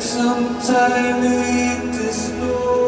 Some time need this Lord.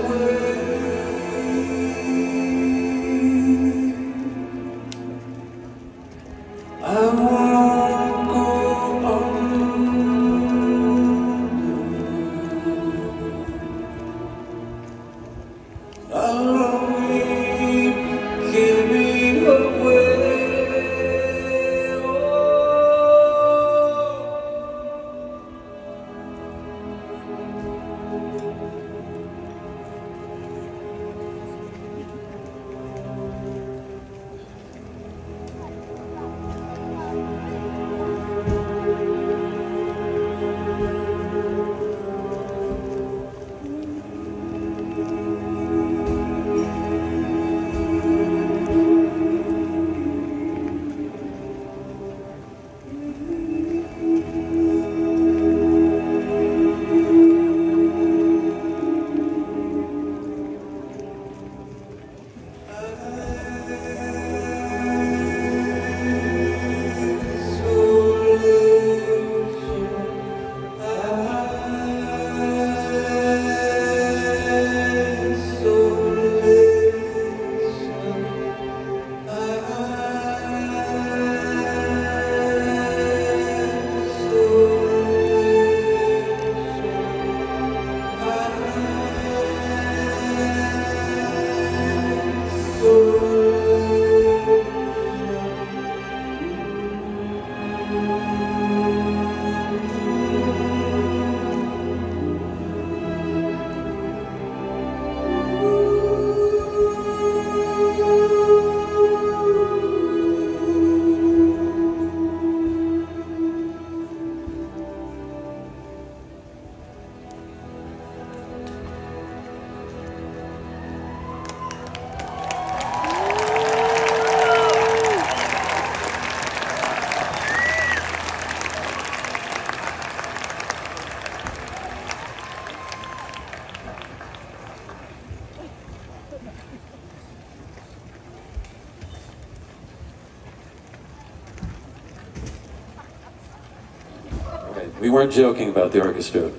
We weren't joking about the orchestra.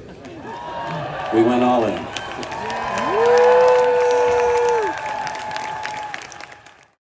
We went all in.